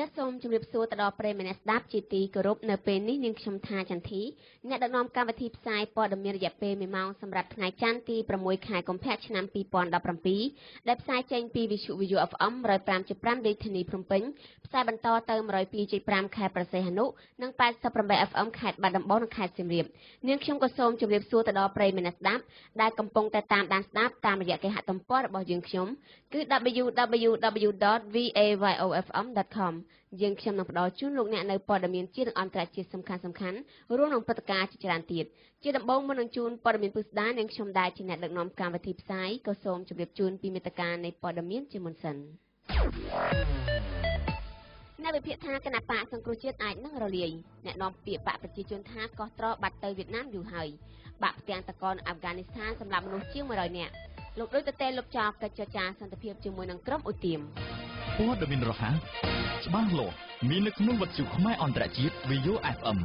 ចាសសូមជម្រាបសួរទៅដល់ប្រិយមិត្តអ្នកស្ដាប់ជាទីគោរពនៅពេលនេះនាងខ្ញុំថាចន្ទធីអ្នកដឹកនាំកម្មវិធីផ្សាយព័ត៌មានរយៈពេល1ម៉ោងសម្រាប់ថ្ងៃច័ន្ទទី6ខែកុម្ភៈឆ្នាំ2017ដែលផ្សាយចេញពីវិទ្យុ VU FM 105.5រាជធានីភ្នំពេញផ្សាយបន្តទៅ102.5ខេត្តប្រសេះហនុនិង88 FM ខេត្តបាត់ដំបងនិងខេត្តសៀមរាបនាងខ្ញុំក៏សូមជម្រាបសួរទៅដល់ប្រិយមិត្តអ្នកស្ដាប់ដែលកំពុងតែតាមដានស្ដាប់តាមរយៈគេហទំព័ររបស់យើងខ្ញុំគឺ www.vayofm.com យើងខ្ញុំនឹងផ្ដល់ជូនលោកអ្នកនៅព័ត៌មានជាតិនិងអន្តរជាតិសំខាន់សំខាន់រួមនឹងព្រឹត្តិការណ៍ជាច្រើនទៀតជាដំបូងមុននឹងជូនព័ត៌មានពិស្ដារនាងខ្ញុំដែរជាអ្នកដឹកនាំកម្មវិធីផ្សាយក៏សូមជម្រាបជូនពីមេត្តានៃព័ត៌មានជាមុនសិនអ្នកវិភាគថាគណៈបកសង្គ្រោះជាតិអាចនឹងរលាយអ្នកនាំពាក្យបកប្រជាជនថាកោះត្របាត់ទៅវៀតណាមយូរហើយបាក់ផ្ទាំងតកនអាហ្វហ្គានីស្ថានសម្រាប់មនុស្សជាង100នាក់លោកដូចតែលោកចោលកិច្ចចរចាសន្តិភាពជាមួយនឹងក្រុមអ៊ុទៀម ព័ត៌មានរហ័សច្បាស់លាស់មាននៅក្នុងវិទ្យុខ្មែរអន្តរជាតិ VO FM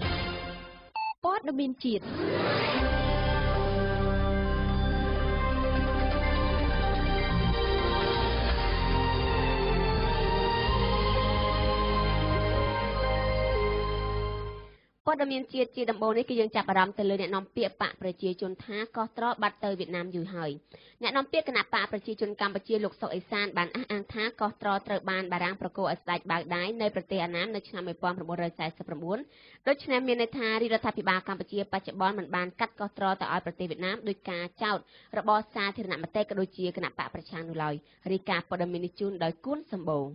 ព័ត៌មានជាតិ ព័ត៌មានជាតិជាដំបូងនេះគឺយើងចាប់អារម្មណ៍ទៅលើអ្នកនាំពាក្យបកប្រជាជនថាកោះត្របាត់ទៅវៀតណាមយូរហើយអ្នកនាំពាក្យគណៈបកប្រជាជនកម្ពុជាលោកសុកអេសានបានអះអាងថាកោះត្រត្រូវបានបារាំងប្រកួតឲ្យស្ដេចបាវដៃនៅប្រទេសអាណាមនៅឆ្នាំ1949ដូច្នេះមានន័យថារដ្ឋាភិបាលកម្ពុជាបច្ចុប្បន្នមិនបានកាត់កោះត្រទៅឲ្យប្រទេសវៀតណាមដោយការចោទរបស់សាធារណមតិក៏ដូចជាគណៈបកប្រឆាំងនោះឡើយរីកាព័ត៌មាននេះជូនដោយគួនសម្បូរ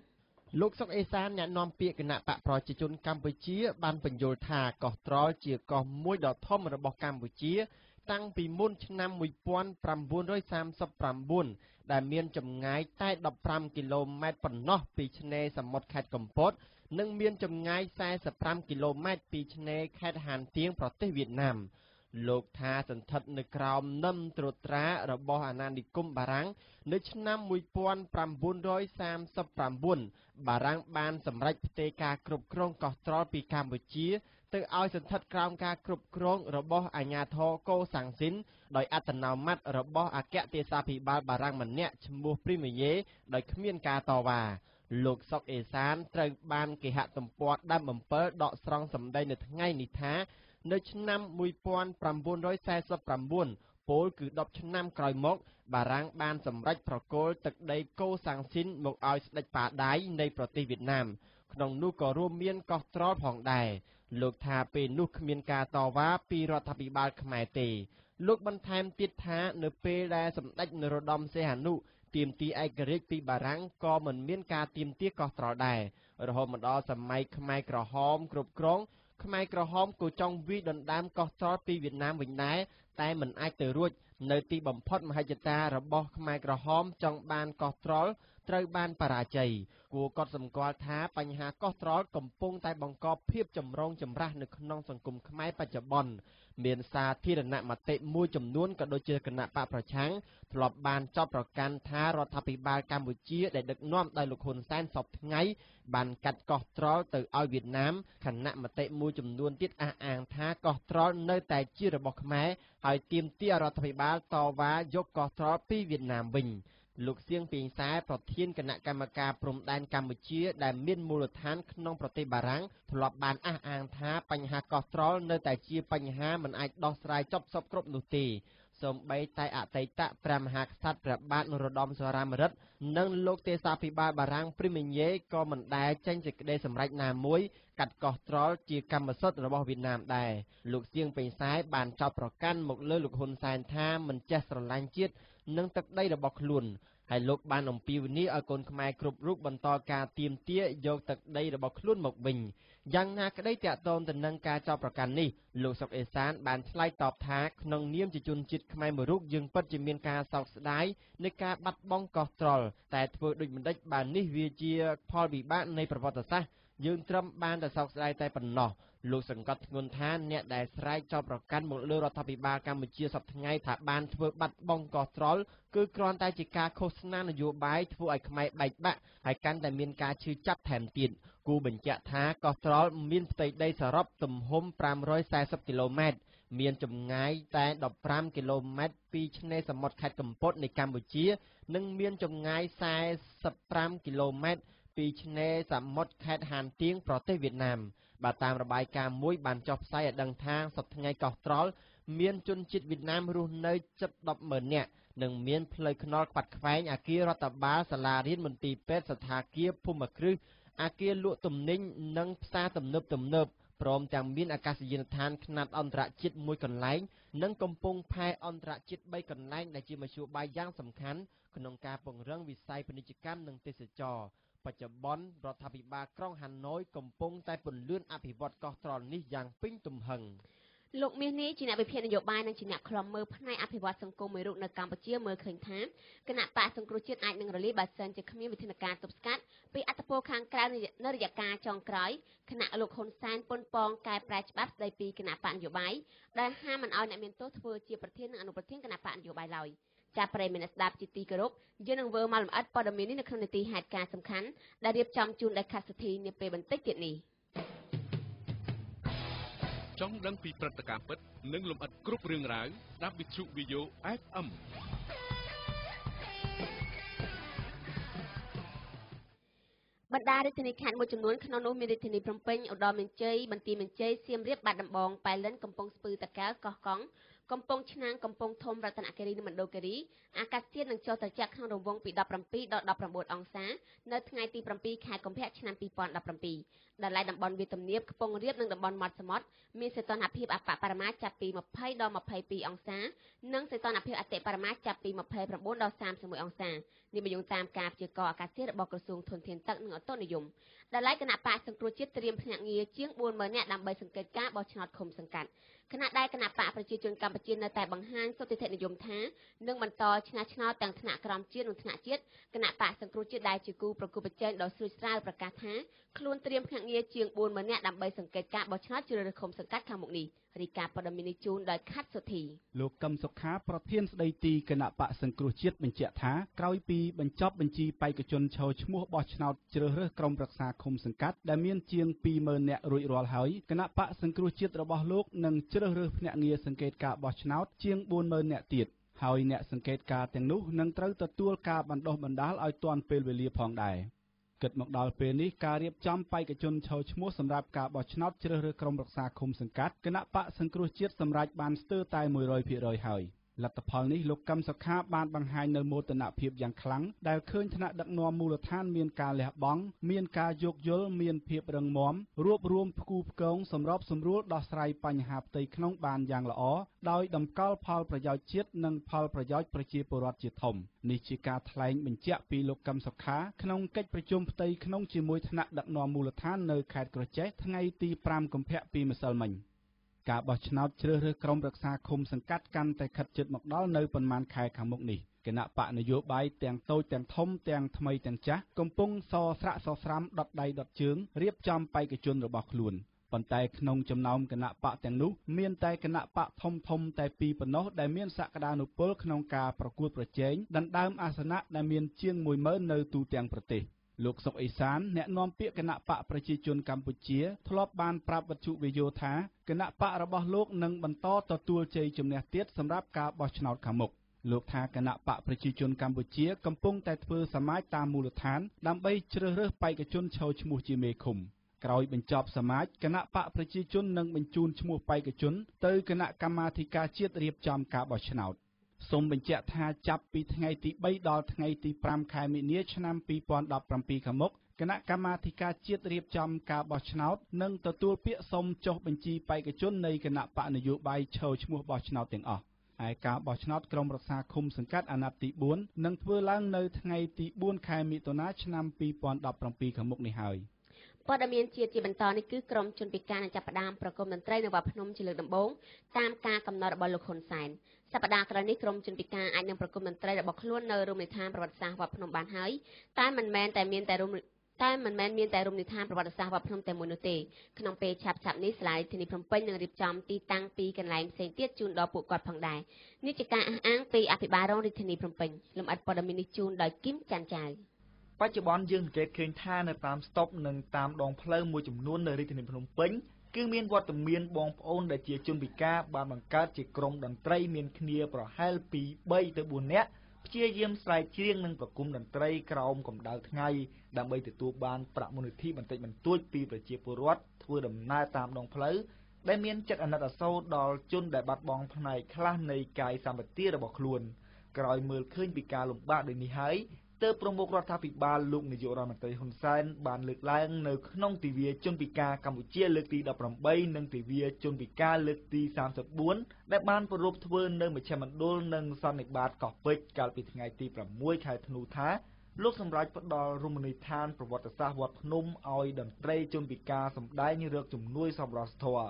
លោកសុកអេសានអ្នកនាំពាក្យគណៈបកប្រជាជនកម្ពុជា បានបញ្យល់ថាកោះត្រល់ជាកោះមួយដ៏ធំរបស់កម្ពុជា តាំងពីមុនឆ្នាំ1939ដែលមានចម្ងាយតែ15គីឡូម៉ែត្រប៉ុណ្ណោះពីឆ្នេរសមុទ្រខេត្តកំពត និងមានចម្ងាយ45គីឡូម៉ែត្រពីឆ្នេរខេត្តហានទៀងប្រទេសវៀតណាម លោកថាសន្ធិដ្ឋនៅក្រោមនឹមត្រួតត្រារបស់អាណានិគមបារាំងនៅឆ្នាំ1939បារាំងបានសម្រេចផ្ទេរការគ្រប់គ្រងកោះត្រល់ពីកម្ពុជាទៅឲ្យសន្ធិដ្ឋក្រោមការគ្រប់គ្រងរបស់អាញាធរកូសាំងស៊ីនដោយអត្តនោម័តរបស់អគ្គទេសាភិបាលបារាំងម្នាក់ឈ្មោះព្រីមីយេដោយគ្មានការតវ៉ាលោកសុកអេសានត្រូវបានគេហទំព័រដាំបំពិលដកស្រង់សម្ដីនៅថ្ងៃនេះថា នៅឆ្នាំ1949ពោលគឺ10ឆ្នាំក្រោយមក បារាំងបានសម្រេចប្រគល់ទឹកដីកូសាំងស៊ីនមកឲ្យស្ដេចប៉ាដៃនៃប្រទេសវៀតណាមក្នុងនោះក៏រួមមានកោះត្រល់ផងដែរលោកថាពេលនោះគ្មានការតវ៉ាពីរដ្ឋាភិបាលខ្មែរទេលោកបន្ថែមទៀតថានៅពេលដែលសម្ដេចនរោត្តមសីហនុទាមទារឯករាជ្យពីបារាំងក៏មិនមានការទាមទារកោះត្រល់ដែររហូតមកដល់សម័យខ្មែរក្រហមគ្រប់គ្រង ខ្មែរក្រហមក៏ចង់វាយដណ្ដើមកោះត្រល់ពីវៀតណាមវិញដែរតែមិនអាចទៅរួច នៅទីបំផុតមហិច្ឆតារបស់ខ្មែរក្រហមចង់បានកោះត្រល់ត្រូវបានបរាជ័យគួរកត់សម្គាល់ថាបញ្ហាកោះត្រល់កំពុងតែបង្កភាពចម្រូងចម្រាសនៅក្នុងសង្គមខ្មែរបច្ចុប្បន្ន មានសាធារណមតិមួយចំនួនក៏ដូចជាគណៈបកប្រឆាំងធ្លាប់បានចោទប្រកាន់ថារដ្ឋាភិបាលកម្ពុជាដែលដឹកនាំដោយលោកហ៊ុនសែនសពថ្ងៃបានកាត់កោះត្រល់ទៅឲ្យវៀតណាមគណៈមតិមួយចំនួនទៀតអះអាងថាកោះត្រល់នៅតែជារបស់ខ្មែរហើយទាមទាររដ្ឋាភិបាលតវ៉ាយកកោះត្រល់ពីវៀតណាមវិញ លោកសៀងពីងសែប្រធានគណៈកម្មការព្រំដែនកម្ពុជាដែលមានមូលដ្ឋានក្នុងប្រទេសបារាំងធ្លាប់បានអះអាងថាបញ្ហាកោះត្រល់នៅតែជាបញ្ហាមិនអាចដោះស្រាយចប់សពគ្រប់នោះទេសូម្បីតែអតីតព្រះមហាក្សត្រព្រះបាទនរោត្តមសីហនុរិទ្ធនិងលោកទេសាភិបាលបារាំងព្រីមីញេក៏មិនដែលចេញសេចក្តីសម្រេចណាមួយកាត់កោះត្រល់ជាកម្មសិទ្ធិរបស់វៀតណាមដែរលោកសៀងពេញសែបានចោទប្រកាន់មកលើលោកហ៊ុនសែនថាមិនចេះស្រឡាញ់ជាតិ និងទឹកដីរបស់ខ្លួនហើយលោកបានអំពាវនាវឲ្យកូនខ្មែរគ្រប់រូបបន្តការទៀមទាយកទឹកដីរបស់ខ្លួនមកវិញយ៉ាងណាក្តីតាក់ទងទៅនឹងការចោទប្រកាន់នេះលោកសុកអេសានបានឆ្លើយតបថាក្នុងនាមជាជនជាតិខ្មែរមួយរូបយើងពិតជាមានការសោកស្ដាយនៃការបាត់បង់កោះត្រល់តែធ្វើដូចម្ដេចបើនេះវាជាផលវិបាកនៃប្រវត្តិសាស្ត្រយើងត្រឹមបានតែសោកស្ដាយតែប៉ុណ្ណោះ លោកសង្កត់ធ្ងន់ថាអ្នកដែលស្រែកចោទប្រកាន់មកលើរដ្ឋាភិបាលកម្ពុជាសប្តាហ៍ថ្ងៃថាបានធ្វើបាត់បង់កោះត្រល់គឺគ្រាន់តែជាការឃោសនានយោបាយធ្វើឲ្យខ្មែរបែកបាក់ហើយកាន់តែមានការឈឺចាប់ថែមទៀតគូបញ្ជាក់ថាកោះត្រល់មានផ្ទៃដីសរុបទំហំ540គីឡូម៉ែត្រមានចម្ងាយតែ15គីឡូម៉ែត្រពីឆ្នេរសមុទ្រខេត្តកំពតនៃកម្ពុជា និងមានចម្ងាយ45គីឡូម៉ែត្រពីឆ្នេរសមុទ្រខេត្តហានទៀងប្រទេសវៀតណាម បាទតាមរបាយការណ៍មួយបានចុះផ្សាយឲ្យដឹងថាសប្តាហ៍ថ្ងៃកោះត្រល់មានជនជាតិវៀតណាមរស់នៅជិត100000នាក់និងមានផ្លូវថ្នល់ខ្វាត់ខ្វែងអគាររដ្ឋបាលសាលារៀនមន្ទីរពេទ្យស្ថាគារភូមិគ្រឹះអគារលក់ទំនិញនិងផ្សារទំនើបទំនើបព្រមទាំងមានអាកាសយានដ្ឋានខ្នាតអន្តរជាតិមួយកន្លែងនិងកំពង់ផែអន្តរជាតិ3កន្លែងដែលជាមធ្យោបាយយ៉ាងសំខាន់ក្នុងការពង្រឹងវិស័យពាណិជ្ជកម្មនិងទេសចរ បច្ចុប្បន្នរដ្ឋាភិបាលក្រុងហាណូយកំពុងតែពន្លឿនអភិវឌ្ឍកោះត្រល់នេះយ៉ាងពេញទំហឹង។លោកមាសនេះជាអ្នកវិភាគនយោបាយនិងជាអ្នកខ្លំមើលផ្នែកអភិវឌ្ឍសង្គមមួយរូបនៅកម្ពុជាមើលឃើញថាគណៈបកសង្គ្រោះជាតិអាចនឹងរលាយបើសិនជាគ្មានវិធានការទប់ស្កាត់ពីអត្តពលខាងក្រៅនៅរយៈកាលចុងក្រោយគណៈលោកហ៊ុនសែនពុនប៉ងកែប្រែច្បាប់ស្តីពីគណៈបកនយោបាយដែលហាមមិនអោយអ្នកមានទោសធ្វើជាប្រធាននិងអនុប្រធានគណៈបកនយោបាយឡើយ ចាប់ប្រិយមិត្តស្ដាប់ជាទីគោរពយើងនឹងធ្វើមកលម្អិតព័ត៌មាននេះនៅក្នុងនីតិហេតុការសំខាន់ដែលរៀបចំជូនដោយខាត់សុធីនាពេលបន្តិចទៀតនេះ។ចង់ដឹងពីព្រឹត្តិការណ៍ពិតនិងលម្អិតគ្រប់រឿងរ៉ាវស្ដាប់វិទ្យុ VO FM បណ្ដារាជធានីខេត្តមួយចំនួនក្នុងនោះមានរាជធានីភ្នំពេញឧត្តរមានជ័យបន្ទាយមានជ័យសៀមរាបបាត់ដំបងប៉ៃលិនកំពង់ស្ពឺតាកែវកោះកុង កំពង់ឆ្នាំងកំពង់ធំរតនគិរីនិងមណ្ឌលគិរីអាកាសធាតុនឹងចុះត្រជាក់ក្នុងរង្វង់ពី17ដល់19អង្សានៅថ្ងៃទី7ខែកុម្ភៈឆ្នាំ2017ដែលឡែកតំបន់វាលទំនាបខ្ពង់រាបនិងតំបន់មាត់សមុទ្រមានសីតុណ្ហភាពអបបរមាចាប់ពី20ដល់22អង្សានិងសីតុណ្ហភាពអតិបរមាចាប់ពី29ដល់31អង្សានេះបញ្យងតាមការព្យាករណ៍អាកាសធាតុរបស់ក្រសួងធនធានទឹកនិងអូតូនិយមដែលឡែកគណៈបកសង្គ្រោះជាតិត្រៀមភ្នាក់ងារជាង40000នាក់ដើម្បីសង្កេតការបោះឆ្នោតឃុំសង្កាត់ខណៈដែលគណៈបកប្រជាជនកម្ពុជានៅតែបង្ហាញសុទ្ធិធិនិយមថានឹងបន្តឆ្នះឆ្នោតទាំងថ្នាក់ក្រោមជាតិនិងថ្នាក់ជាតិគណៈបកសង្គ្រោះជាតិដែលជាគូប្រគល់ប្រជែងដ៏ស្រួចស្រាវប្រកាសថា ខ្លួនត្រៀមភ្នាក់ងារជាង40000នាក់ដើម្បីសង្កេតការបោះឆ្នោតជ្រើសរើសឃុំសង្កាត់ខាងមុខនេះរីកាព័ត៌មាននេះជូនដោយខាត់សុធីលោកកឹមសុខាប្រធានស្ដីទីគណៈបកសង្គ្រោះជាតិបញ្ជាក់ថាក្រោយពីបញ្ចប់បញ្ជីបេក្ខជនឈរឈ្មោះបោះឆ្នោតជ្រើសរើសក្រុមប្រឹក្សាឃុំសង្កាត់ដែលមានជាង20000នាក់រួចរាល់ហើយគណៈបកសង្គ្រោះជាតិរបស់លោកនឹងជ្រើសរើសភ្នាក់ងារសង្កេតការបោះឆ្នោតជាង40000នាក់ទៀតហើយអ្នកសង្កេតការទាំងនោះនឹងត្រូវទទួលការបណ្ដុះបណ្ដាលឲ្យទាន់ពេលវេលាផងដែរ គិតមកដល់ពេលនេះការរៀបចំបេក្ខជនឈរឈ្មោះសម្រាប់ការបោះឆ្នោតជ្រើសរើសក្រុមប្រឹក្សាឃុំសង្កាត់គណៈបកសង្គ្រោះជាតិសម្រាប់បានស្ទើរតែ 100%ហើយ។ លទ្ធផលនេះលោកកឹមសុខាបានបង្ហាញនៅមោទនភាពយ៉ាងខ្លាំងដែលឃើញថ្នាក់ដឹកនាំមូលដ្ឋានមានការលះបង់មានការយោគយល់មានភាពរឹងមាំរួបរวมផ្គូផ្គងសម្របសម្រួលដោះស្រាយបញ្ហាផ្ទៃក្នុងបានយ៉ាងល្អដោយតម្កល់ផលប្រយោជន៍ជាតិនិងផលប្រយោជន៍ប្រជាពលរដ្ឋជាធំនេះជាការថ្លែងបញ្ជាក់ពីលោកកឹមសុខាក្នុងកិច្ចប្រជុំផ្ទៃក្នុងជាមួយថ្នាក់ដឹកនាំមូលដ្ឋាននៅខេត្តក្រចេះថ្ងៃទី5កុម្ភៈពីម្សិលមិញ។ ការបោះឆ្នោតជ្រើសរើសក្រុមរក្សាឃុំសង្កាត់កាន់តែខិតជិតមកដល់នៅប៉ុន្មានខែខាងមុខនេះគណៈបកនយោបាយទាំងតូចទាំងធំទាំងថ្មីទាំងចាស់កំពុងសស្រាក់សស្រាំដុតដៃដុតជើងរៀបចំបេក្ខជនរបស់ខ្លួនប៉ុន្តែក្នុងចំណោមគណៈបកទាំងនោះមានតែគណៈបកធំធំតែពីរប៉ុណ្ណោះដែលមានសក្តានុពលក្នុងការប្រកួតប្រជែងដណ្ដើមអាសនៈដែលមានជាង10000នៅទូទាំងប្រទេស។ លោកសុកអេសានអ្នកនាំពាក្យគណៈបកប្រជាជនកម្ពុជា ធ្លាប់បានប្រាប់វិទ្យុវិយោថាគណៈបករបស់លោកនឹងបន្តទទួលជ័យជំនះទៀតសម្រាប់ការបោះឆ្នោតខាងមុខលោកថាគណៈបកប្រជាជនកម្ពុជាកំពុងតែធ្វើសមាជតាមមូលដ្ឋានដើម្បីជ្រើសរើសបេក្ខជនឈរឈ្មោះជាមេឃុំក្រោយបញ្ចប់សមាជគណៈបកប្រជាជននឹងបញ្ជូនឈ្មោះបេក្ខជនទៅគណៈកម្មាធិការជាតិរៀបចំការបោះឆ្នោត សូមបញ្ជាក់ថាចាប់ពីថ្ងៃទី3ដល់ថ្ងៃទី5ខែមីនាឆ្នាំ2017ខាងមុខគណៈកម្មាធិការជាតិរៀបចំការបោះឆ្នោតនិងទទួលពាក្យសុំចុះបញ្ជីបេក្ខជននៃគណៈបកនយោបាយឈរឈ្មោះបោះឆ្នោតទាំងអស់ឯការបោះឆ្នោតក្រុមរក្សាឃុំសង្កាត់អាណត្តិទី4នឹងធ្វើឡើងនៅថ្ងៃទី4ខែមិថុនាឆ្នាំ2017ខាងមុខនេះហើយ។ព័ត៌មានជាតិជាបន្តនេះគឺក្រមជនពិការនឹងចាប់ផ្ដើមប្រគំតន្ត្រីនៅវត្តភ្នំជាលើកដំបូងតាមការកំណត់របស់លោកហ៊ុនសែន សប្តាហ៍ក្រោយនេះក្រមជនពិការអាចនឹងប្រគំតន្ត្រីរបស់ខ្លួននៅរមណីយដ្ឋានប្រវត្តិសាស្ត្រវត្តភ្នំបានហើយតែមិនមែនតែមានតែរមតែមិនមែនមានតែរមណីយដ្ឋានប្រវត្តិសាស្ត្រវត្តភ្នំតែមួយនោះទេក្នុងពេលឆាប់ឆាប់នេះស្លាយធានីភ្នំពេញនឹងរៀបចំទីតាំងពីកន្លែងផ្សេងទៀតជូនដល់ពួកគាត់ផងដែរនេះជាការអះអាងពីអភិបាលរងរាជធានីភ្នំពេញលំអិតព័ត៌មាននេះជូនដោយគឹមច័ន្ទចៅបច្ចុប្បន្នយើងសង្កេតឃើញថានៅតាមស្តុបនិងតាមដងផ្លូវមួយចំនួននៅរាជធានីភ្នំពេញ គឺមានវត្តមានបងប្អូនដែលជាជនពិការបានបង្កើតជាក្រុមតន្ត្រីមានគ្នាប្រហែលពី3ទៅ4នាក់ព្យាយាមស្រែកច្រៀងនិងប្រគំតន្ត្រីក្រោមកម្ដៅថ្ងៃដើម្បីទទួលបានប្រាក់មូលនិធិបន្តិចបន្តួចពីប្រជាពលរដ្ឋធ្វើដំណើរតាមដងផ្លូវដែលមានចិត្តអាណិតអាសូរដល់ជនដែលបាត់បង់ផ្នែកខ្លះនៃកាយសម្បត្តិរបស់ខ្លួនក្រោយមើលឃើញពីការលំបាកដូចនេះហើយ ទើបប្រមុខរដ្ឋាភិបាលលោកនាយករដ្ឋមន្ត្រីហ៊ុនសែនបានលើកឡើងនៅក្នុងទិវាជនពិការកម្ពុជាលើកទី18និងទិវាជនពិការលើកទី34ដែលបានប្រារព្ធធ្វើនៅមជ្ឈមណ្ឌលនិងសន្និបាតកោះពេជ្រកាលពីថ្ងៃទី6ខែធ្នូថាលោកសម្រាប់ផ្ដល់រមណីយដ្ឋានប្រវត្តិសាស្ត្រវត្តភ្នំឲ្យតន្ត្រីជនពិការសម្ដែងរកជំនួយសប្បុរសធម៌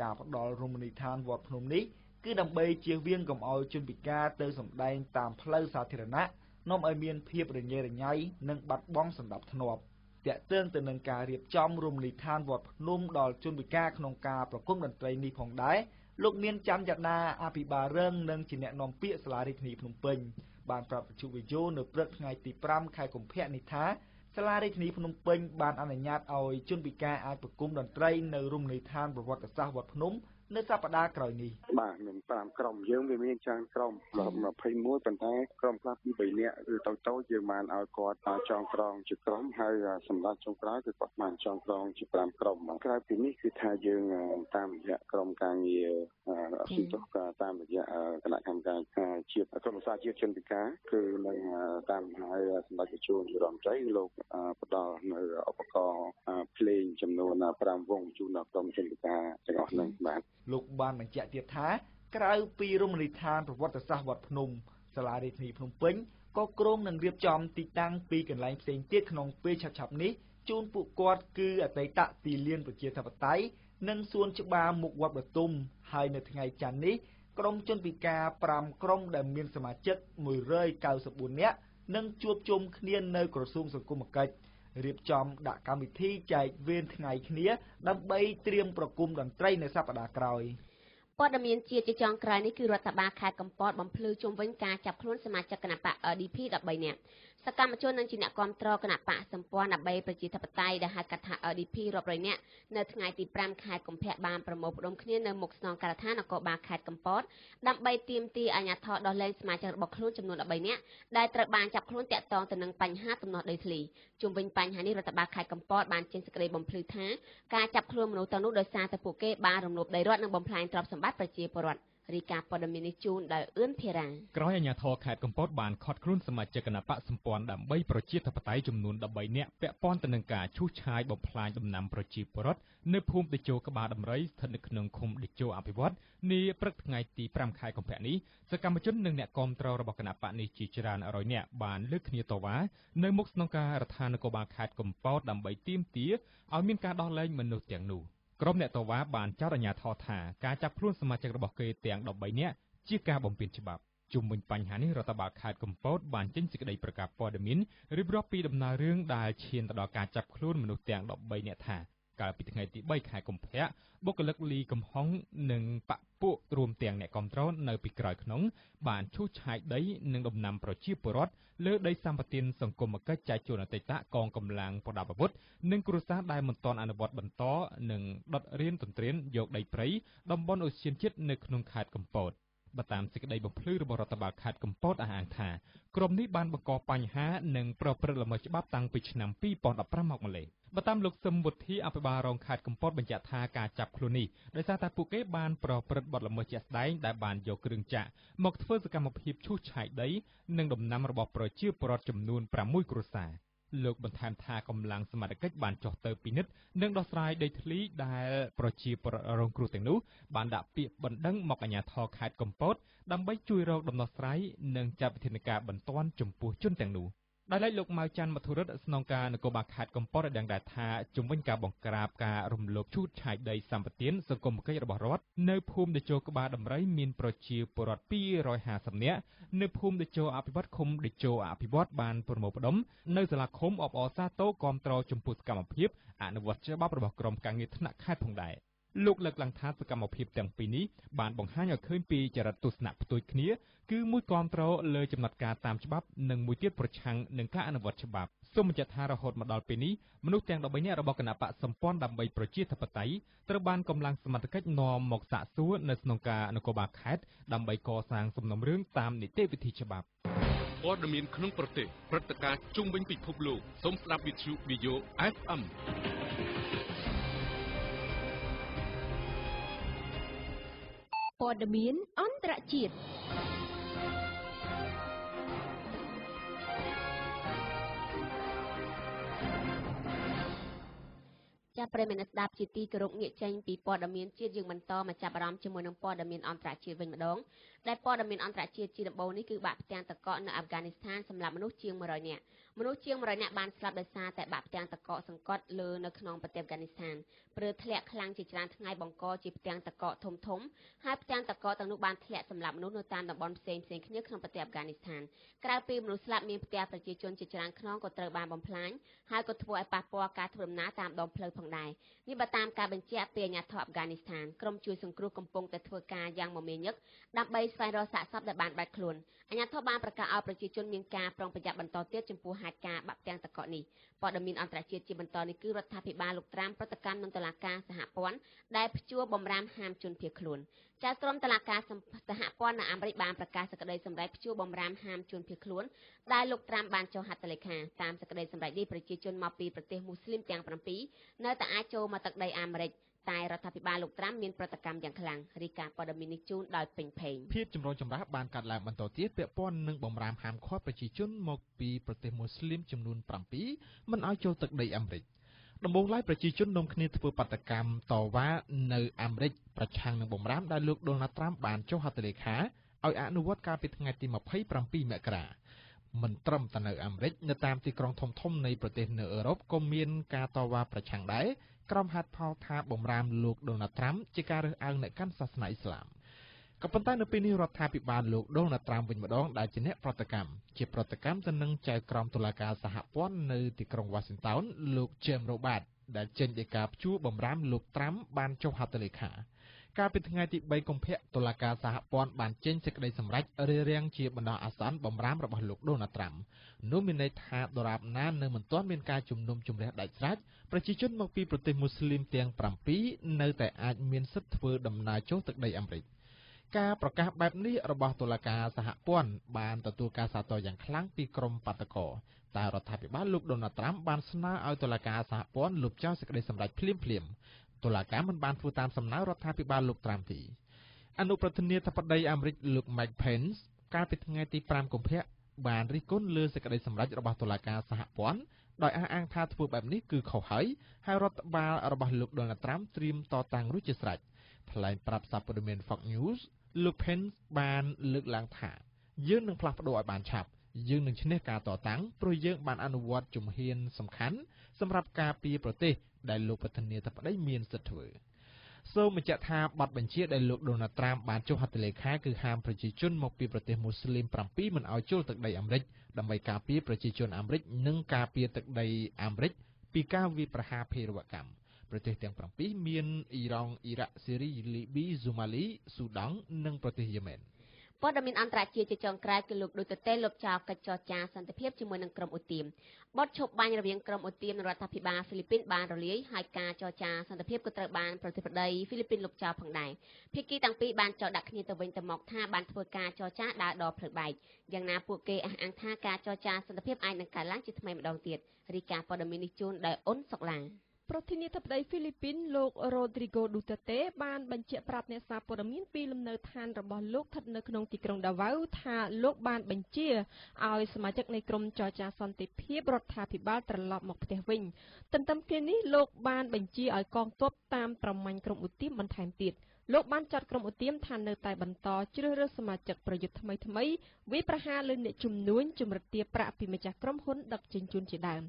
ការផ្ដល់រមណីយដ្ឋានវត្តភ្នំនេះគឺដើម្បីជៀសវាងកុំឲ្យជនពិការទៅសម្ដែងតាមផ្លូវសាធារណៈ នាំឲ្យមានភាពរញ៉េរញ៉ៃនិងបាត់បង់សណ្ដាប់ធ្នាប់តាក់ទងទៅនឹងការរៀបចំរមណីយដ្ឋានវត្តភ្នំដល់ជនពិការក្នុងការប្រគំតន្ត្រីនេះផងដែរលោកមានច័ន្ទយដាអភិបាលរងនិងជាអ្នកនាំពាក្យសាលារាជធានីភ្នំពេញបានប្រាប់វិទ្យុវិយោនៅព្រឹកថ្ងៃទី5ខែកុម្ភៈនេះថាសាលារាជធានីភ្នំពេញបានអនុញ្ញាតឲ្យជនពិការអាចប្រគំតន្ត្រីនៅរមណីយដ្ឋានប្រវត្តិសាស្ត្រវត្តភ្នំ នៅសប្តាហ៍ក្រោយនេះបាទមាន5ក្រុមយើងវាមានច្រើនក្រុម21ប៉ុន្តែក្រុមខ្លះពី3នាក់ឬតូចតូចយើងបានឲ្យគាត់ចងក្រងជាក្រុមហើយសម្រាប់ចុងក្រោយគឺគាត់បានចងក្រងជា5ក្រុមក្រៅពីនេះគឺថាយើងតាមរយៈក្រុមការងារអសិទ្ធិការតាមរយៈគណៈកម្មការជាតិក្រមសាជាតិជនពិការគឺនឹងតាមហើយសម្ដេចជួនរដ្ឋមន្ត្រីលោកផ្ដល់នៅឧបករណ៍ភ្លេងចំនួន5វងជូនដល់ក្រុមជនពិការទាំងអស់នឹងបាទលោកបានបញ្ជាក់ទៀតថាក្រៅពីរមណីយដ្ឋានប្រវត្តិសាស្ត្រវត្តភ្នំសាលារាជធានីភ្នំពេញក៏គ្រោងនឹងរៀបចំទីតាំងពីកន្លែងផ្សេងទៀតក្នុងពេលឆាប់ៗនេះជូនពួកគាត់គឺអតីតទីលានប្រជាធិបតេយ្យនិងសួនច្បារមុខវត្តបទុមហើយនៅថ្ងៃច័ន្ទនេះក្រុមជនពិការ5ក្រុមដែលមានសមាជិក194នាក់នឹងជួបជុំគ្នានៅក្រសួងសង្គមគិច្ច រៀបចំដាក់កម្មវិធីចែកវេនថ្ងៃគ្នា ដើម្បីត្រៀមប្រគំតន្ត្រីនៅសប្តាហ៍ក្រោយព័ត៌មានជាជាចុងក្រោយនេះគឺរដ្ឋបាលខេត្តកំពតបំភ្លឺជុំវិញការចាប់ខ្លួនសមាជិកគណៈបក LDP 13នាក់ សកម្មជននិងជាអ្នកគ្រប់គ្រងគណៈបកសម្ព័ន្ធដើម្បីប្រជាធិបតេយ្យដែលហៅកាត់ថា LDP រាប់រយនាក់នៅថ្ងៃទី5ខែកុម្ភៈបានប្រមូលផ្ដុំគ្នានៅមុខស្នងការដ្ឋាននគរបាលខេត្តកំពតដើម្បីទាមទារអាជ្ញាធរដោះលែងសមាជិករបស់ខ្លួនចំនួន13នាក់ដែលត្រូវបានចាប់ខ្លួនតាក់ទងទៅនឹងបញ្ហាទំនាស់ដីធ្លីជុំវិញបញ្ហានេះរដ្ឋបាលខេត្តកំពតបានចេញសេចក្តីបំភ្លឺថាការចាប់ខ្លួនមនុស្សទាំងនោះដោយសារតែពួកគេបានរំលោភដីរដ្ឋនិងបំផ្លាញទ្រព្យសម្បត្តិប្រជាពលរដ្ឋ រីកាព័ត៌មាននេះជូនដោយអឿនភារាក្រោយអាជ្ញាធរខេត្តកំពតបានខត់ខ្លួនសមាជិកគណៈបកសម្ព័ន្ធដើម្បីប្រជាធិបតេយ្យចំនួន13នាក់ពាក់ព័ន្ធទៅនឹងការឈូសឆាយបំផ្លាញដំណាំប្រជាពលរដ្ឋនៅភូមិតេជោក្បាលដំរីស្ថិតនៅក្នុងឃុំតេជោអភិវឌ្ឍនាព្រឹកថ្ងៃទី5ខែកុម្ភៈនេះសកម្មជននិងអ្នកគាំទ្ររបស់គណៈបកនេះជាច្រើនរយនាក់បានលើកគ្នាតវ៉ានៅមុខស្នងការដ្ឋាននគរបាលខេត្តកំពតដើម្បីទាមទារឲ្យមានការដោះលែងមនុស្សទាំងនោះ ក្រុមអ្នកតវ៉ាបានចោទអាជ្ញាធរថាការចាប់ខ្លួនសមាជិករបស់គេទាំង13នាក់ជាការបំពានច្បាប់ជុំវិញបញ្ហានេះរដ្ឋបាលខេត្តកំពតបានចេញសេចក្តីប្រកាសព័ត៌មានរៀបរាប់ពីដំណើររឿងដែលឈានទៅដល់ការចាប់ខ្លួនមនុស្សទាំង13នាក់ថា កាលពីថ្ងៃទី3ខែកុម្ភៈបុគ្គលិកលីកំហុងនិងបពពួករួមទាំងអ្នកគ្រប់គ្រងនៅពីក្រោយក្នុងបានឈូសឆាយដីនិងដំណាំប្រជាពលរដ្ឋលើដីសម្បត្តិសង្គមគិច្ចចែកជូនអតីតកងកម្លាំងប្រដាប់អាវុធនិងគ្រួសារដែលមិនទាន់អនុវត្តបន្តនិងដុតរៀនទន្ទ្រានយកដីព្រៃតំបន់អូសៀនជាតិនៅក្នុងខេត្តកំពត បើតាមសេចក្តីបំភ្លឺរបស់រដ្ឋបាលខេត្តកំពតអះអាងថាក្រុមនេះបានបង្កបញ្ហានិងប្រព្រឹត្តល្មើសច្បាប់តាំងពីឆ្នាំ2015មកម្ល៉េះបើតាមលោកសឹមវុធីអភិបាលរងខេត្តកំពតបញ្ជាក់ថាការចាប់ខ្លួននេះដោយសារតែពួកគេបានប្រព្រឹត្តបទល្មើសជាក់ស្ដែងដែលបានយកគ្រឿងចាក់មកធ្វើសកម្មភាពឈូសឆាយដី និងដំណាំរបស់ប្រជាពលរដ្ឋចំនួន6គ្រួសារ លោកបន្ថែមថាកម្លាំងសមត្ថកិច្ចបានចុះទៅពិនិត្យនិងដោះស្រាយដីធ្លីដែលប្រជាពលរដ្ឋរងគ្រោះទាំងនោះបានដាក់ពាក្យបណ្ដឹងមកអាជ្ញាធរខេត្តកំពតដើម្បីជួយរកដំណោះស្រាយនិងចាត់វិធានការបន្ទាន់ចំពោះជនទាំងនោះ ដោយឡែកលោកម៉ៅច័ន្ទមធុរិតស្នងការនគរបាលខេត្តកំពតបានដឹងដែរថាជំវិញការបង្ក្រាបការរំលោភឈូតឆាយដីសម្បត្តិសង្គមគិច្ចរបស់រដ្ឋនៅភូមិតេជោក្បាលដំរីមានប្រជាពលរដ្ឋ250នាក់នៅភូមិតេជោអភិវឌ្ឍឃុំតេជោអភិវឌ្ឍបានប្រមូលផ្ដុំនៅសាលាឃុំអបអរសាទរគាំទ្រចំពោះសកម្មភាពអនុវត្តច្បាប់របស់ក្រមការងារថ្នាក់ខេត្តផងដែរ លោកលើកឡើងថាសកម្មភាពទាំងពីរនេះបានបង្ហាញឲ្យឃើញពីចរិតទស្សនៈផ្ទុយគ្នាគឺមួយគាំទ្រលើចំណាត់ការតាមច្បាប់និងមួយទៀតប្រឆាំងនឹងការអនុវត្តច្បាប់សូមបញ្ជាក់ថារហូតមកដល់ពេលនេះមនុស្សទាំង13នាក់របស់គណៈបកសម្ព័ន្ធដើម្បីប្រជាធិបតេយ្យត្រូវបានកម្លាំងសមត្ថកិច្ចនាំមកសាកសួរនៅក្នុងការនគរបាលខេត្តដើម្បីកសាងសំណុំរឿងតាមនីតិវិធីច្បាប់ព័ត៌មានក្នុងប្រទេសព្រឹត្តិការណ៍ជុំវិញពិភពលោកសូមស្ដាប់វិទ្យុ VO FM ព័ត៌មានអន្តរជាតិចាប់ប្រិយមិត្តស្ដាប់ជាទីគោរពងាកចេញពីព័ត៌មានជាតិយើងបន្តមកចាប់អារម្មណ៍ជាមួយនឹងព័ត៌មានអន្តរជាតិវិញម្ដង ដែលព័ត៌មានអន្តរជាតិជាដំបូងនេះគឺបាក់ផ្ទាំងតកកនៅអាហ្វហ្គានីស្ថានសម្រាប់មនុស្សជាង100នាក់មនុស្សជាង100នាក់បានស្លាប់ដោយសារតែបាក់ផ្ទាំងតកកសង្កត់លើនៅក្នុងប្រទេសអាហ្វហ្គានីស្ថានព្រឺធ្លាក់ខ្លាំងជាច្រើនថ្ងៃបង្កជាផ្ទាំងតកកធំធំហើយផ្ទាំងតកកទាំងនោះបានធ្លាក់សម្លាប់មនុស្សនៅតាមតំបន់ផ្សេងផ្សេងគ្នាក្នុងប្រទេសអាហ្វហ្គានីស្ថានក្រៅពីមនុស្សស្លាប់មានផ្ទះប្រជាជនជាច្រើនខ្នងក៏ត្រូវបានបំផ្លាញហើយក៏ធ្វើឲ្យប៉ះពាល់ការធ្វើដំណើរតាមដងផ្លូវផងដែរនេះបើតាមការបញ្ជាក់ពីអាជ្ញាធរអាហ្វហ្គានីស្ថានក្រុមជួយសង្គ្រោះកំពុងតែធ្វើការយ៉ាងមមាញឹកដើម្បីស្វែងរកសាកសពដែលបានបាត់ខ្លួនអាជ្ញាធរបានប្រកាសឲ្យប្រជាជនមានការប្រុងប្រយ័ត្នបន្តទៀតចំពោះហេតុការណ៍បាក់ទាំងតកកនេះព័ត៌មានអន្តរជាតិជាបន្តនេះគឺរដ្ឋាភិបាលលោកត្រាំប្រតិកម្មនឹងតុលាការសហព័ន្ធដែលព្យួរបំរាមហាមជនភៀសខ្លួន ចៅក្រមតុលាការសហព័ន្ធនៅអាមេរិកបានប្រកាសសេចក្តីសម្រេចព្យួរបំរាមហាមជនភៀសខ្លួនដែលលោកត្រាំបានចុះហត្ថលេខាតាមសេចក្តីសម្រេចនេះប្រជាជនមកពីប្រទេសមូស្លីមទាំង7នៅតែអាចចូលមកទឹកដីអាមេរិកតែរដ្ឋាភិបាលលោកត្រាំមានប្រតិកម្មយ៉ាងខ្លាំងរីកាព័ត៌មាននេះជូនដោយពេញភេងភាពចម្រូងចម្រាសបានកាត់ឡើងបន្តទៀតពាក់ព័ន្ធនឹងបំរាមហាមឃាត់ប្រជាជនមកពីប្រទេសមូស្លីមចំនួន7មិនឲ្យចូលទឹកដីអាមេរិក ដំបូងឡើយប្រជាជននាំគ្នាធ្វើបាតកម្មតវ៉ានៅអាមេរិកប្រឆាំងនឹងបំរាមដែលលោកដូណាល់ត្រាំបានចុះហត្ថលេខាឲ្យអនុវត្តកាលពីថ្ងៃទី27មករាមិនត្រឹមតែនៅអាមេរិកនៅតាមទីក្រុងធំៗនៃប្រទេសនៅអឺរ៉ុបក៏មានការតវ៉ាប្រឆាំងដែរក្រុមហេតុផលថាបំរាមលោកដូណាល់ត្រាំជាការរើសអើងអ្នកកាន់សាសនាអ៊ីស្លាម ក៏ប៉ុន្តែនៅពេលនេះរដ្ឋាភិបាលលោកដូណាល់ត្រាំវិញម្ដងដែលជាអ្នកប្រតិកម្មជាប្រតិកម្មទៅនឹងចៅក្រមតុលាការសហព័ន្ធនៅទីក្រុង Washington លោក James Roberts ដែលចេញដីកាព្យួរបំរាមលោកត្រាំបានចុះហត្ថលេខាកាលពីថ្ងៃទី3កុម្ភៈតុលាការសហព័ន្ធបានចេញសេចក្តីសម្រេចរារាំងជាបណ្ដោះអាសន្នបំរាមរបស់លោកដូណាល់ត្រាំនោះមានន័យថាដរាបណានៅមិនទាន់មានការជំនុំជម្រះដាច់ស្រេចប្រជាជនមកពីប្រទេសមូស្លីមទាំង7នៅតែអាចមានសិទ្ធិធ្វើដំណើរចូលទឹកដីអាមេរិក ការប្រកាសបែបនេះរបស់តុលាការសហព័ន្ធបានទទួលការសាទរយ៉ាងខ្លាំងពីក្រមបាតកោតែរដ្ឋាភិបាលលោកដូណាល់ត្រាំបានស្នើឲ្យតុលាការសហព័ន្ធលុបចោលសេចក្តីសម្រេចភ្លាមៗតុលាការមិនបានធ្វើតាមសំណើរដ្ឋាភិបាលលោកត្រាំទេអនុប្រធានាធិបតីអាមេរិកលោក Mike Pence កាលពីថ្ងៃទី5កុម្ភៈបានរិះគន់លើសេចក្តីសម្រេចរបស់តុលាការសហព័ន្ធដោយអះអាងថាធ្វើបែបនេះគឺខុសហើយហើយរដ្ឋបាលរបស់លោក Donald Trump ត្រៀមតតាំងរួចជាស្រេចថ្លែងប្រាប់សារព័ត៌មាន Fox News លោក Pence បានលើកឡើងថាយើងនឹងផ្លាស់ប្ដូរឲ្យបានឆាប់យើងនឹងឈ្នះការតតាំងព្រោះយើងបានអនុវត្តជំហានសំខាន់សម្រាប់ការពារប្រទេសដែលលោកប្រធានាធិបតីមានសិទ្ធិធ្វើសូមបញ្ជាក់ថាប័ណ្ណបញ្ជាដែលលោកដូណាល់ត្រាំបានចុះហត្ថលេខាគឺហាមប្រជាជនមកពីប្រទេសមូស្លីម7មិនឲ្យចូលទឹកដីអាមេរិកដើម្បីការពារប្រជាជនអាមេរិកនិងការពារទឹកដីអាមេរិកពីការវាយប្រហារភេរវកម្ម ប្រទេសទាំង7មានអ៊ីរ៉ង់អ៊ីរ៉ាក់ស៊េរីលីប៊ីស៊ូម៉ាលីស៊ូដង់និងប្រទេសយេម៉ែនព័ត៌មានអន្តរជាតិជាចុងក្រោយគឺលោកដូចតេលុបចោលកិច្ចចរចាសន្តិភាពជាមួយនឹងក្រុមអូទៀមបទឈប់បាញ់រវាងក្រុមអូទៀមនិងរដ្ឋាភិបាលហ្វីលីពីនបានរលាយហើយការចរចាសន្តិភាពក៏ត្រូវបានប្រតិបត្តិហ្វីលីពីនលុបចោលផងដែរភាគីទាំងពីរបានចោទដាក់គ្នាទៅវិញទៅមកថាបានធ្វើការចរចាដើរដល់ផ្លូវបែកយ៉ាងណាពួកគេអះអាងថាការចរចាសន្តិភាពអាចនឹងកើតឡើងជាថ្មីម្ដងទៀតរីកាព័ត៌មាននេះជូនដោយអ៊ុនសុកឡា ប្រធានាធិបតីហ្វីលីពីន លោក រ៉ូទ្រីហ្គោ ឌូតេតេ បានបញ្ជាក់ប្រាប់អ្នកសារព័ត៌មានពីលំនៅឋានរបស់លោកស្ថិតនៅក្នុងទីក្រុងដាវ៉ៅថាលោកបានបញ្ជាឲ្យសមាជិកនៃក្រុមចរចាសន្តិភាពរដ្ឋាភិបាលត្រឡប់មកផ្ទះវិញ ទន្ទឹមគ្នានេះលោកបានបញ្ជាឲ្យកងទ័ពតាមប្រមាញ់ក្រុមឧទាមបន្ថែមទៀតលោកបានចាត់ក្រុមឧទាមថានៅតែបន្តជ្រើសរើសសមាជិកប្រយុទ្ធថ្មីថ្មីវាប្រហារលើអ្នកជំនួញជំរិតទារប្រាក់ពីម្ចាស់ក្រុមហ៊ុនដឹកជញ្ជូនជាដើម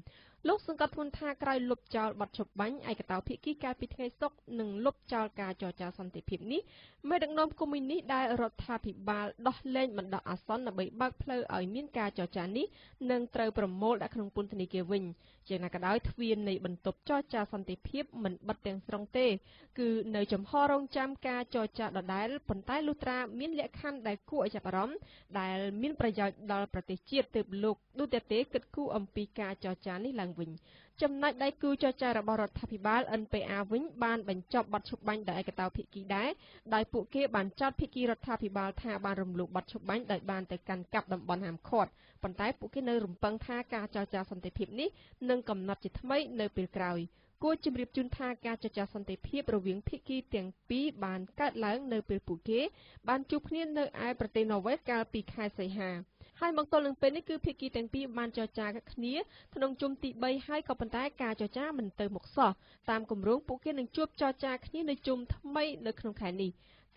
លោកសង្កត់ធ្ងន់ថាក្រោយលុបចោលបទឈប់បាញ់ឯកតោភាគីកាលពីថ្ងៃសុក្រនឹងលុបចោលការចរចាសន្តិភាពនេះមេដឹកនាំកុម្មុយនីសដែលរដ្ឋាភិបាលដោះលែងបណ្ដោះអាសន្នដើម្បីបើកផ្លូវឲ្យមានការចរចានេះនឹងត្រូវប្រមូលដាក់ក្នុងពន្ធនាគារវិញ យ៉ាងណាក៏ដោយទ្វារនៃបន្ទប់ចរចាសន្តិភាពមិនបិទទាំងស្រុងទេ គឺនៅចំហរងចាំការចរចាដដែលប៉ុន្តែលុត្រាមានលក្ខខណ្ឌដែលគួរឲ្យចាប់អារម្មណ៍ដែលមានប្រយោជន៍ដល់ប្រទេសជាតិទើបលោកឌូតេតេគិតគូរអំពីការចរចានេះឡើងវិញចំណែកដៃគូចរចារបស់រដ្ឋាភិបាល NPA វិញបានបញ្ចប់បទឈប់បាញ់ដោយឯកតោភាគីដែរដោយពួកគេបានចោទភាគីរដ្ឋាភិបាលថាបានរំលោភបទឈប់បាញ់ដោយបានទៅកាន់កាប់តំបន់ហាមឃាត់ប៉ុន្តែពួកគេនៅរំពឹងថាការចរចាសន្តិភាពនេះនឹងកំណត់ជាថ្មីនៅពេលក្រោយគួរជម្រាបជូនថាការចរចាសន្តិភាពរវាងភាគីទាំងពីរបានកើតឡើងនៅពេលពួកគេបានជួបគ្នានៅឯប្រទេសណ័រវេសកាលពីខែសីហា ហើយមកទល់នឹងពេលនេះគឺភាគីទាំងពីរបានចរចាគ្នាក្នុងជុំទី3ហើយក៏ប៉ុន្តែការចរចាមិនទៅមុខសោះតាមគម្រោងពួកគេនឹងជួបចរចាគ្នានៅជុំថ្មីនៅក្នុងខែនេះ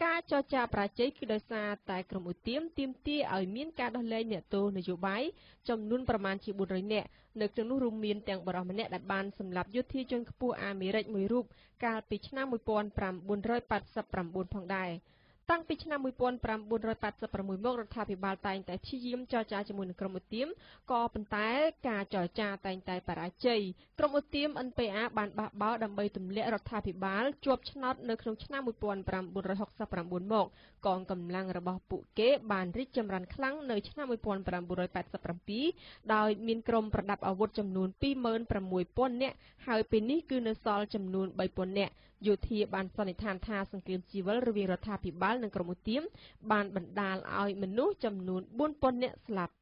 ការចរចាបរាជ័យគឺដោយសារតែក្រុមឧទាមទាមទារឲ្យមានការដោះលែងអ្នកទោសនយោបាយចំនួនប្រមាណជា400នាក់នៅក្នុងនោះរួមមានទាំងបរិសម្នាក់ដែលបានសម្លាប់យោធាជនខ្ពស់អាមេរិកមួយរូបកាលពីឆ្នាំ1989ផងដែរ។ តាំងពីឆ្នាំ1986មករដ្ឋាភិបាលតែងតែព្យាយាមចរចាជាមួយនឹងក្រុមឧទាមក៏ប៉ុន្តែការចរចាតែងតែបរាជ័យក្រុមឧទាម NPA បានបះបោរដើម្បីទម្លាក់រដ្ឋាភិបាលជាប់ឆ្នោតនៅក្នុងឆ្នាំ1969មកកងកម្លាំងរបស់ពួកគេបានរីកចម្រើនខ្លាំងនៅឆ្នាំ1987ដោយមានក្រុមប្រដាប់អាវុធចំនួន26000នាក់ហើយពេលនេះគឺនៅសល់ចំនួន3000នាក់យោធាបានសន្និដ្ឋានថាសង្គ្រាមស៊ីវិលរវាងរដ្ឋាភិបាលនិងក្រុមឧទាមបានបណ្ដាលឲ្យមនុស្សចំនួន4000នាក់ស្លាប់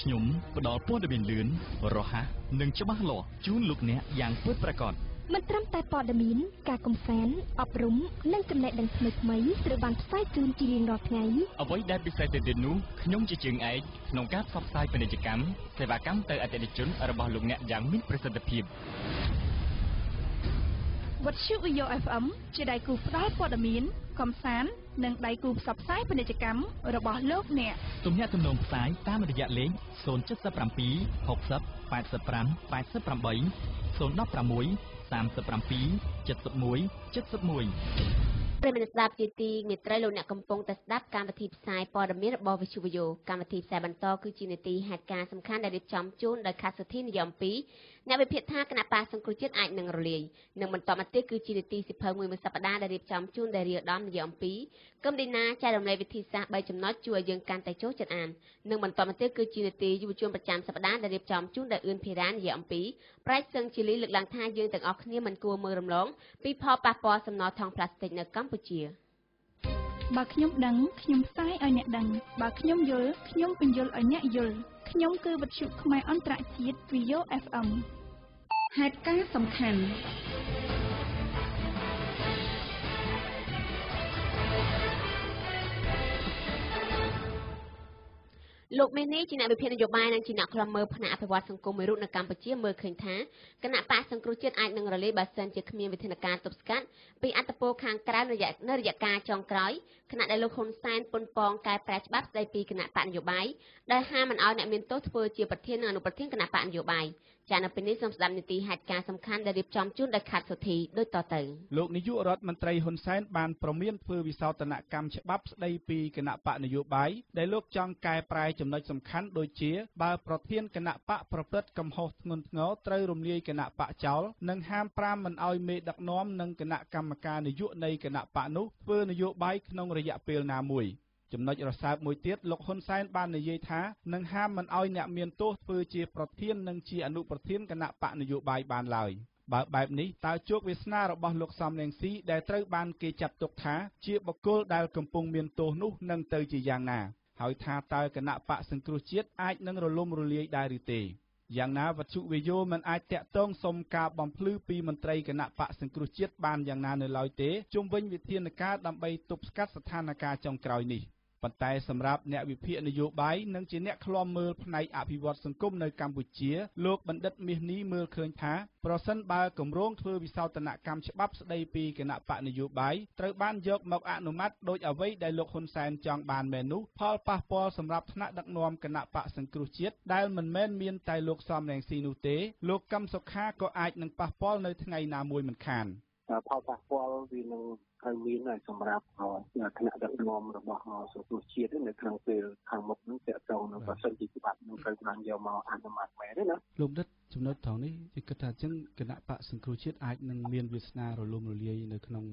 ខ្ញុំផ្ដល់ព័ត៌មានលឿនរហ័សនិងច្បាស់លាស់ជូនលោកអ្នកយ៉ាងពិតប្រាកដ មិនត្រឹមតែព័ត៌មាន ការកំសាន្តអប់រំនិងចំណេះដឹងថ្មីៗត្រូវបានផ្សាយជូនជារៀងរាល់ថ្ងៃអ្វីដែលពិសេសទៅទៀតនោះខ្ញុំជាជើងឯកក្នុងការផ្សព្វផ្សាយពាណិជ្ជកម្មសេវាកម្មទៅអតិថិជនរបស់លោកអ្នកយ៉ាងមានប្រសិទ្ធភាពវត្តឈូវីយ៉ូ FM ជាដៃគូផ្ដល់ព័ត៌មានកំសាន្តនិងដៃគូផ្សព្វផ្សាយពាណិជ្ជកម្មរបស់លោកអ្នកទំនាក់ទំនងផ្សាយតាមរយៈលេខ077 60 85 88 016 37 71 71ប្រិមនស្ដាប់ជាទីមេត្រីលោកអ្នកកំពុងតែស្ដាប់កម្មវិធីផ្សាយព័ត៌មានរបស់វិទ្យុវិយោកម្មវិធីផ្សាយបន្តគឺជានីតិហេតុការណ៍សំខាន់ដែលរៀបចំជូនដោយខាត់សុធីនិយម2អ្នកវិភាគថាគណៈបាសង្គ្រោះជាតិអាចនឹងរលាយនឹងបន្តមកទៀតគឺជានីតិសិភៅមួយមួយសប្តាហ៍ដែលរៀបចំជូនដោយរាយដំនិយម2កឹមឌីណាចែករំលែកវិធីសាស្ត្រ3ចំណុចជួយឲ្យយើងកាន់តែចូលចិត្តអាននឹងបន្តមកទៀតគឺជានីតិយុវជនប្រចាំសប្តាហ៍ដែលរៀបចំជូនដោយអឿនភិរានិយម2ប្រៃសឹងជាលីលើកឡើងថាយើងទាំងអស់គ្នាមិនគួរមើលរំលងពីផលប៉ះពាល់សំណល់ថង់ប្លាស្ទិកនៅកម្ពុជាបើខ្ញុំដឹងខ្ញុំផ្សាយឲ្យអ្នកដឹងបើខ្ញុំយល់ខ្ញុំពន្យល់ឲ្យអ្នកយល់ ខ្ញុំគឺវិទ្យុខ្មែរអន្តរជាតិ VO FM ហេតុការណ៍សំខាន់លោកមេនីជាអ្នកវិភាគនយោបាយនិងជាអ្នកខ្លំមើលផ្នែកអភិវឌ្ឍសង្គមមួយរូបនៅកម្ពុជាមើលឃើញថាគណៈបកសង្គ្រោះជាតិអាចនឹងរលាយបើសិនជាគ្មានវិធានការទប់ស្កាត់ពីអត្តពលខាងក្រៅនៅរយៈនៅរយៈកាលចុងក្រោយ គណៈដែលលោកហ៊ុនសែនប៉ុនប៉ងកែប្រែច្បាប់ស្តីពីគណៈបកនយោបាយដែលហាមមិនឲ្យអ្នកមានទោសធ្វើជាប្រធាននិងអនុប្រធានគណៈបកនយោបាយចានៅពេលនេះសូមស្ដាប់នីតិហេតុការណ៍សំខាន់ដែលរៀបចំជូនដោយខាត់សុធីដូចតទៅលោកនាយករដ្ឋមន្ត្រីហ៊ុនសែនបានប្រមានធ្វើវិសោធនកម្មច្បាប់ស្ដីពីគណៈបកនយោបាយដែលលោកចង់កែប្រែចំណុចសំខាន់ដូចជាបើប្រធានគណៈបកប្រព្រឹត្តកំហុសធ្ងន់ធ្ងរត្រូវរំលាយគណៈបកចោលនិងហាមប្រាមមិនឲ្យមេដឹកនាំនិងគណៈកម្មការនយោបាយនៃគណៈបកនោះធ្វើនយោបាយក្នុងរយៈពេលណាមួយចំណុចរសើបមួយទៀតលោកហ៊ុនសែនបាននិយាយថានឹងហាមមិនអោយអ្នកមានទោសធ្វើជាប្រធាននិងជាអនុប្រធានគណៈបកនយោបាយបានឡើយបើបែបនេះតើជោគវាសនារបស់លោកសំរងស៊ីដែលត្រូវបានគេចាត់ទុកថាជាបុគ្គលដែលកំពុងមានទោសនោះនឹងទៅជាយ៉ាងណា ហើយថាតើគណៈបកសង្គ្រោះជាតិអាចនឹងរលំរលាយដែរឬទេ យ៉ាងណាវត្ថុវិយោមិនអាចតាក់ទងសុំការបំភ្លឺពីមន្ត្រីគណៈបកសង្គ្រោះជាតិបានយ៉ាងណានៅឡើយទេជុំវិញវិធានការដើម្បីទប់ស្កាត់ស្ថានភាពចុងក្រោយនេះ។ ប៉ុន្តែសម្រាប់អ្នកវិភាគនយោបាយនិងជាអ្នកឃ្លាំមើលផ្នែកអភិវឌ្ឍសង្គមនៅកម្ពុជាលោកបណ្ឌិតមាសនេះមើលឃើញថាប្រសិនបើគម្រោងធ្វើវិសោធនកម្មច្បាប់ស្ដីពីគណៈបកនយោបាយត្រូវបានយកមកអនុម័តដោយអ្វីដែលលោកហ៊ុនសែនចង់បានមែននោះផលប៉ះពាល់សម្រាប់ថ្នាក់ដឹកនាំគណៈបកសង្គ្រោះជាតិដែលមិនមែនមានតែលោកសំរងស៊ីនោះទេលោកកឹមសុខាក៏អាចនឹងប៉ះពាល់នៅថ្ងៃណាមួយមិនខានផលប៉ះពាល់វានឹង ត្រូវមានហើយសម្រាប់ថ្នាក់ដឹកនាំរបស់សង្គមជាតិនៅក្នុងពេលខាងមុខនឹងតកតងនឹងប្រសិទ្ធិច្បាប់នឹងត្រូវបានយកមកអនុម័តមែនទេណាលោកដិតចំណុចត្រង់នេះគឺគិតថាអញ្ចឹងគណៈបកសង្គ្រោះជាតិអាចនឹងមានវាសនារលំរលាយនៅក្នុង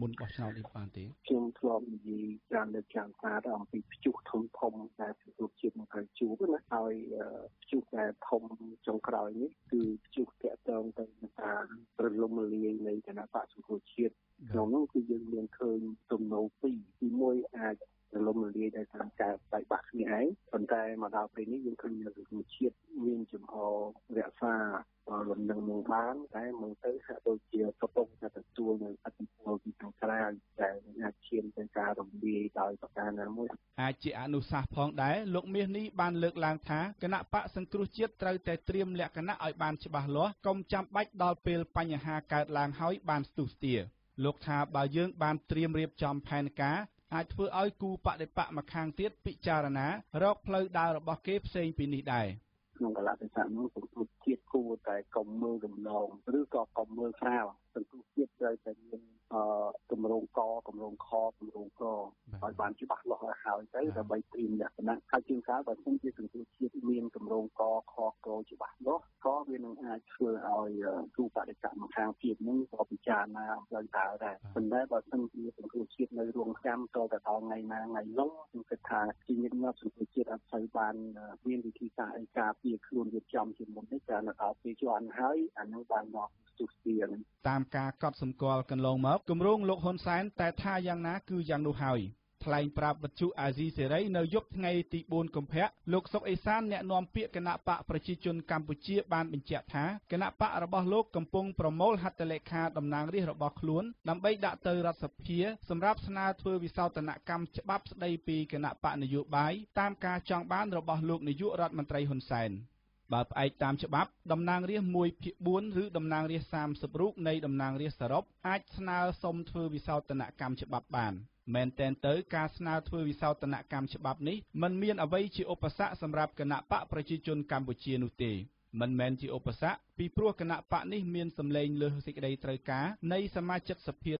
មុនបោះឆ្នោតនេះបានទេខ្ញុំធ្លាប់និយាយច្រើនលើកចាំថាអំពីព្យុះធំធំដែលសង្គមជាតិនឹងត្រូវជួបណាហើយព្យុះដែលធំចុងក្រោយនេះគឺព្យុះតកតងទៅនឹងការរលំរលាយនៃគណៈបកសង្គមជាតិក្នុងនោះគឺ យើងមានឃើញទំនោរពីរទី1អាចរលំរលាយដោយសារការបែកបាក់គ្នាឯងប៉ុន្តែមកដល់ពេលនេះយើងឃើញនៅសង្គមជាតិមានចំហរក្សាលំនឹងនឹងបានតែមើលទៅហាក់ដូចជាកំពុងតែទទួលនៅអតិពលពីខាងក្រៅដែលអាចឈានទៅការរំលាយដោយប្រការណាមួយអាចជាអនុសាសន៍ផងដែរលោកមាសនេះបានលើកឡើងថាគណៈបកសង្គ្រោះជាតិត្រូវតែត្រៀមលក្ខណៈឲ្យបានច្បាស់លាស់កុំចាំបាច់ដល់ពេលបញ្ហាកើតឡើងហើយបានស្ទុះស្ទា លោកថាបើយើងបានត្រៀមរៀបចំផែនការអាចធ្វើឲ្យគូបដិបកម្ខាងទៀតពិចារណារកផ្លូវដើររបស់គេផ្សេងពីនេះដែរក្នុងកលៈទេសៈនោះសង្គមជាតិ គួរតែកុំមើលរំលងឬក៏កុំមើលស្រាលសង្គមជាតិត្រូវតែមានអឺកម្រងកកម្រងខកម្រងកឲ្យបានច្បាស់លាស់ឲ្យហើយទៅដើម្បីត្រៀមលក្ខណៈហើយជាងកាលបើសិនជាសង្គមជាតិមានកម្រងកខកច្បាស់លាស់ក៏វានឹងអាចធ្វើឲ្យគូបដិកម្មខាងទៀតនឹងក៏ពិចារណាផ្លូវដើរដែរប៉ុន្តែបើសិនជាសង្គមជាតិនៅរងចាំតទៅដល់ថ្ងៃណាថ្ងៃនោះខ្ញុំគិតថាជាញឹកញាប់សង្គមជាតិអត់សូវបានមានវិធីសាស្ត្រអីការពារខ្លួនរៀបចំជាមុនទេតែដល់ពេលជាន់ហើយអានឹងបានមកទុស្ទានឹងតាមការកត់សម្គាល់កន្លងមកគម្រោងលោកហ៊ុនសែនតែថាយ៉ាងណាគឺយ៉ាងនោះហើយថ្លែងប្រាប់វិទ្យុអាស៊ីសេរីនៅយប់ថ្ងៃទី4កុម្ភៈលោកសុកអេសានអ្នកនាំពាក្យគណៈបកប្រជាជនកម្ពុជាបានបញ្ជាក់ថាគណៈបករបស់លោកកំពុងប្រមូលហត្ថលេខាតំណាងរាស្ត្ររបស់ខ្លួនដើម្បីដាក់ទៅរដ្ឋសភាសម្រាប់ស្នើធ្វើវិសោធនកម្មច្បាប់ស្ដីពីគណៈបកនយោបាយតាមការចង់បានរបស់លោកនាយករដ្ឋមន្ត្រីហ៊ុនសែន។ បើផ្អែកតាមច្បាប់តំណាងរាស្ត្រ1ភាគ4ឬតំណាងរាស្ត្រ30រូបនៃតំណាងរាស្ត្រសរុបអាចស្នើសុំធ្វើវិសោធនកម្មច្បាប់បានមែនតែនទៅការស្នើធ្វើវិសោធនកម្មច្បាប់នេះมันមានអ្វីជាឧបសគ្គសម្រាប់គណៈបកប្រជាជនកម្ពុជានោះទេមិនមែនជាឧបសគ្គពីព្រោះគណៈបកនេះមានសម្លេងលើសសេចក្តីត្រូវការនៃសមាជិកសភា